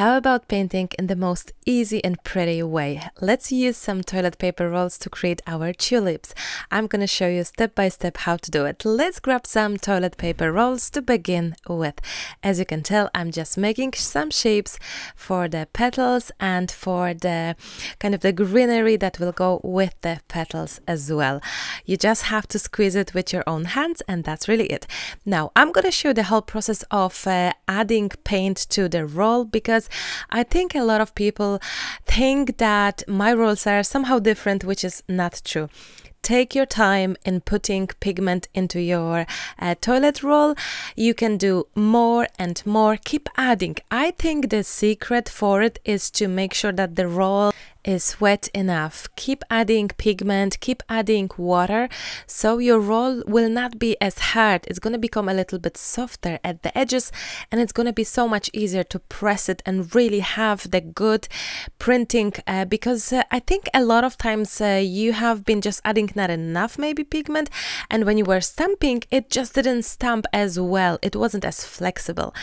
How about painting in the most easy and pretty way? Let's use some toilet paper rolls to create our tulips. I'm gonna show you step by step how to do it. Let's grab some toilet paper rolls to begin with. As you can tell, I'm just making some shapes for the petals and for the kind of the greenery that will go with the petals as well. You just have to squeeze it with your own hands and that's really it. Now, I'm gonna show the whole process of uh, adding paint to the roll because because I think a lot of people think that my rolls are somehow different, which is not true take your time in putting pigment into your uh, toilet roll. You can do more and more. Keep adding. I think the secret for it is to make sure that the roll is wet enough. Keep adding pigment, keep adding water, so your roll will not be as hard. It's going to become a little bit softer at the edges, and it's going to be so much easier to press it and really have the good printing. Uh, because uh, I think a lot of times uh, you have been just adding not enough maybe pigment, and when you were stamping, it just didn't stamp as well. It wasn't as flexible.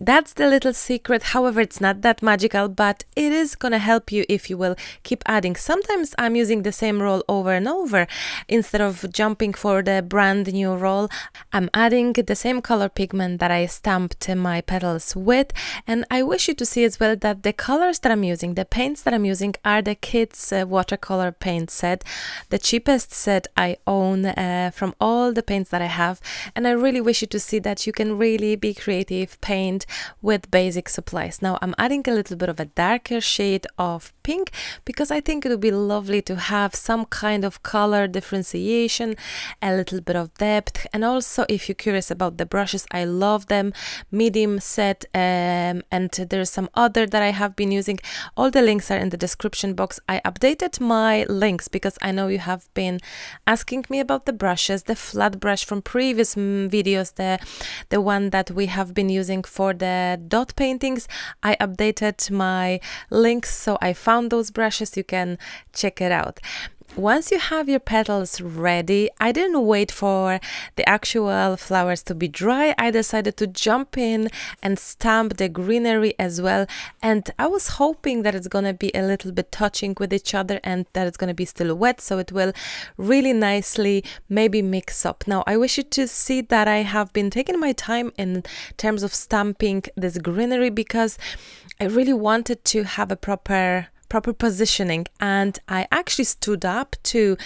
That's the little secret. However, it's not that magical, but it is gonna help you if you will keep adding. Sometimes I'm using the same roll over and over. Instead of jumping for the brand new roll, I'm adding the same color pigment that I stamped my petals with. And I wish you to see as well that the colors that I'm using, the paints that I'm using are the kids uh, watercolor paint set, the cheapest set I own uh, from all the paints that I have. And I really wish you to see that you can really be creative, paint with basic supplies. Now I'm adding a little bit of a darker shade of pink because I think it would be lovely to have some kind of color differentiation, a little bit of depth. And also if you're curious about the brushes, I love them, medium set um, and there's some other that I have been using. All the links are in the description box. I updated my links because I know you have been asking me about the brushes, the flat brush from previous mm, videos, the, the one that we have been using for the dot paintings, I updated my links so I found those brushes. You can check it out once you have your petals ready, I didn't wait for the actual flowers to be dry. I decided to jump in and stamp the greenery as well. And I was hoping that it's gonna be a little bit touching with each other and that it's gonna be still wet so it will really nicely maybe mix up. Now I wish you to see that I have been taking my time in terms of stamping this greenery because I really wanted to have a proper proper positioning. And i actually stood up to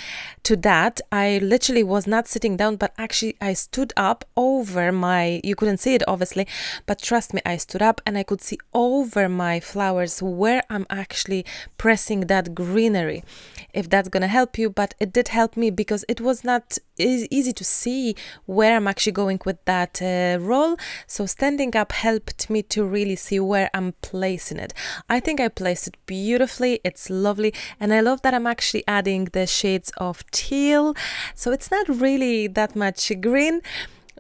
to that. I literally was not sitting down but actually i stood up over my you couldn't see it obviously but trust me i stood up and i could see over my flowers where i'm actually pressing that greenery if that's gonna help you. But it did help me because it was not easy to see where i'm actually going with that uh, roll. So standing up helped me to really see where i'm placing it. I think i placed it beautifully beautifully. It's lovely. And I love that I'm actually adding the shades of teal. So it's not really that much green.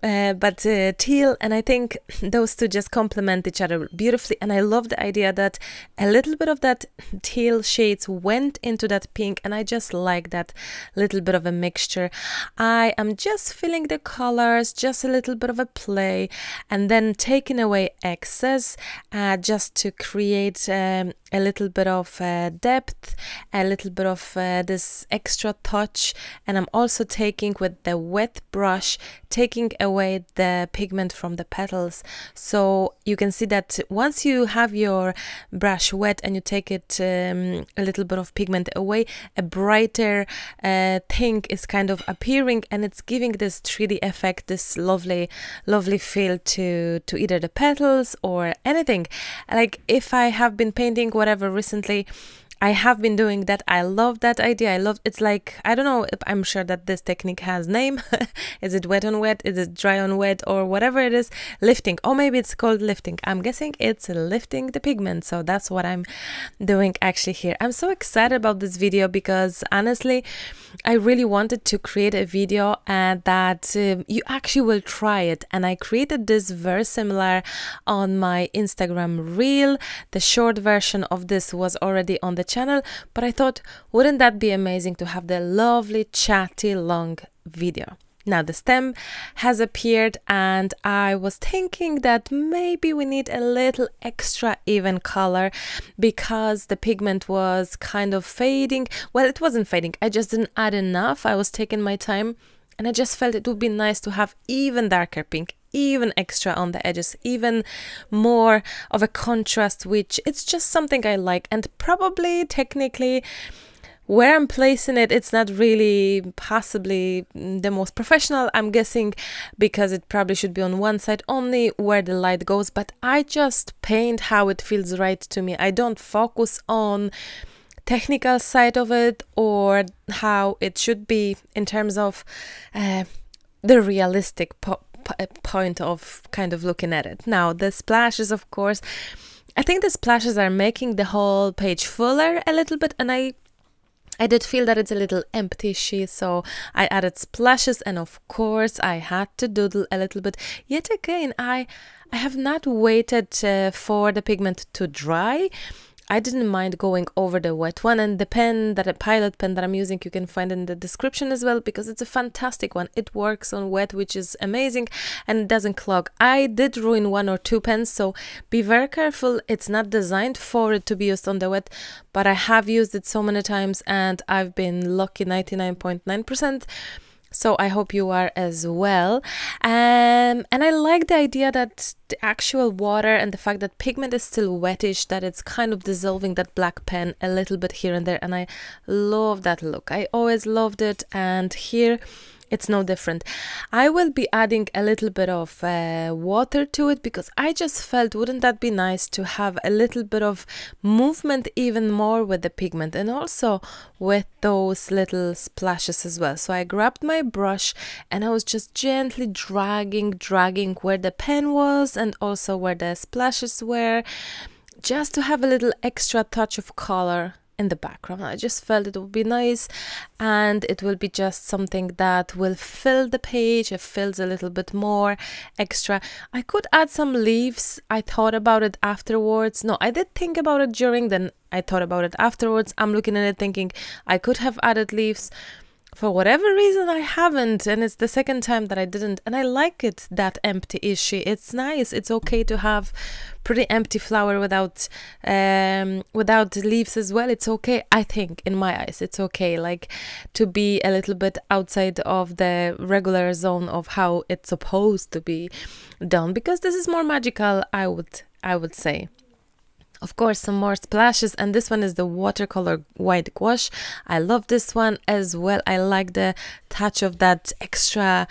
Uh, but uh, teal and I think those two just complement each other beautifully. And I love the idea that a little bit of that teal shades went into that pink and I just like that little bit of a mixture. I am just filling the colors just a little bit of a play and then taking away excess uh, just to create um, a little bit of uh, depth, a little bit of uh, this extra touch, and I'm also taking with the wet brush, taking away the pigment from the petals. So you can see that once you have your brush wet and you take it um, a little bit of pigment away, a brighter uh, thing is kind of appearing and it's giving this 3D effect, this lovely, lovely feel to, to either the petals or anything. Like if I have been painting whatever recently I have been doing that. I love that idea. I love it's like I don't know. If I'm sure that this technique has name. is it wet on wet? Is it dry on wet or whatever it is? Lifting. Or maybe it's called lifting. I'm guessing it's lifting the pigment. So that's what I'm doing actually here. I'm so excited about this video because honestly, I really wanted to create a video and that um, you actually will try it. And I created this very similar on my Instagram reel. The short version of this was already on the channel, but I thought, wouldn't that be amazing to have the lovely chatty long video? Now the stem has appeared and I was thinking that maybe we need a little extra even color because the pigment was kind of fading. Well, it wasn't fading. I just didn't add enough. I was taking my time and I just felt it would be nice to have even darker pink, even extra on the edges, even more of a contrast, which it's just something I like and probably technically where I'm placing it, it's not really possibly mm, the most professional, I'm guessing, because it probably should be on one side only where the light goes. But I just paint how it feels right to me. I don't focus on technical side of it or how it should be in terms of uh, the realistic po point of kind of looking at it. Now, the splashes, of course, I think the splashes are making the whole page fuller a little bit, and I I did feel that it's a little empty sheet, so I added splashes and of course I had to doodle a little bit. Yet again, I I have not waited uh, for the pigment to dry. I didn't mind going over the wet one and the pen that a pilot pen that I'm using you can find in the description as well because it's a fantastic one. It works on wet which is amazing and it doesn't clog. I did ruin one or two pens so be very careful. It's not designed for it to be used on the wet but I have used it so many times and I've been lucky 99.9% so I hope you are as well. Um, and I like the idea that the actual water and the fact that pigment is still wettish, that it's kind of dissolving that black pen a little bit here and there. And I love that look. I always loved it. And here it's no different. I will be adding a little bit of uh, water to it because I just felt wouldn't that be nice to have a little bit of movement even more with the pigment and also with those little splashes as well. So I grabbed my brush and I was just gently dragging, dragging where the pen was and also where the splashes were just to have a little extra touch of color in the background. I just felt it would be nice and it will be just something that will fill the page. It fills a little bit more extra. I could add some leaves. I thought about it afterwards. No, I did think about it during, then I thought about it afterwards. I'm looking at it thinking I could have added leaves for whatever reason I haven't and it's the second time that I didn't and I like it that empty issue it's nice. It's okay to have pretty empty flower without um without leaves as well. It's okay I think in my eyes it's okay like to be a little bit outside of the regular zone of how it's supposed to be done because this is more magical I would I would say of course some more splashes and this one is the watercolor white gouache. I love this one as well. I like the touch of that extra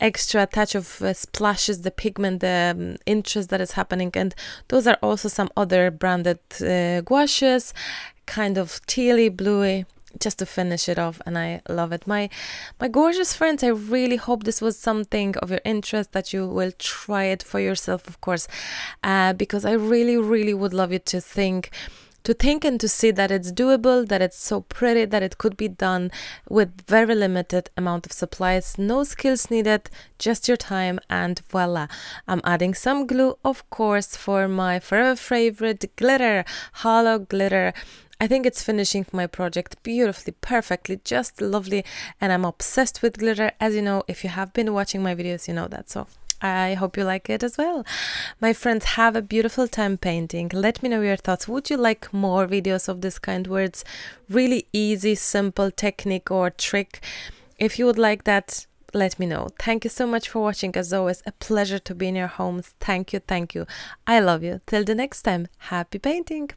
extra touch of uh, splashes the pigment the um, interest that is happening. And those are also some other branded uh, gouaches kind of tealy bluey just to finish it off and I love it. My my gorgeous friends, I really hope this was something of your interest that you will try it for yourself, of course, uh, because I really, really would love you to think to think and to see that it's doable, that it's so pretty, that it could be done with very limited amount of supplies, no skills needed, just your time and voila. I'm adding some glue, of course, for my forever favorite glitter, holo glitter I think it's finishing my project beautifully, perfectly, just lovely. And I'm obsessed with glitter. As you know, if you have been watching my videos, you know that. So I hope you like it as well. My friends, have a beautiful time painting. Let me know your thoughts. Would you like more videos of this kind where it's really easy, simple technique or trick? If you would like that, let me know. Thank you so much for watching. As always, a pleasure to be in your homes. Thank you, thank you. I love you. Till the next time, happy painting.